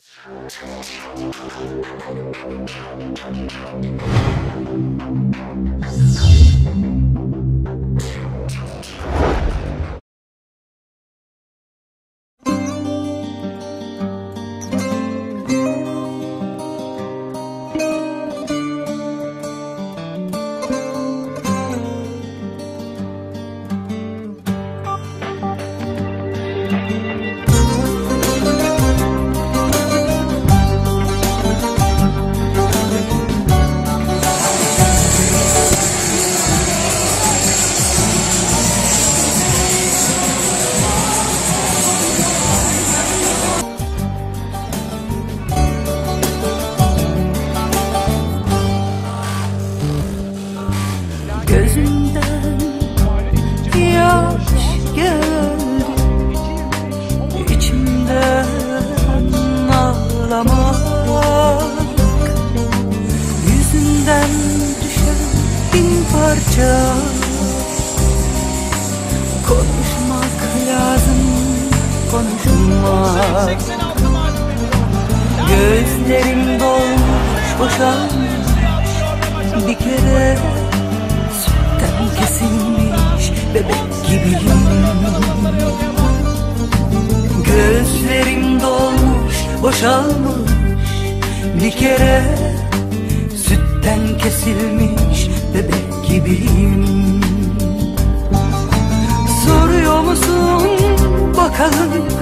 Let's Gözünden yaş geldi. İçimden ağlamak Yüzünden düşen bin parça. Konuşmak lazım konuşmak Gözlerim dolmuş boşalmış bir kere boşalmış. Bir kere Sütten kesilmiş bebek gibiyim. Soruyor musun bakalım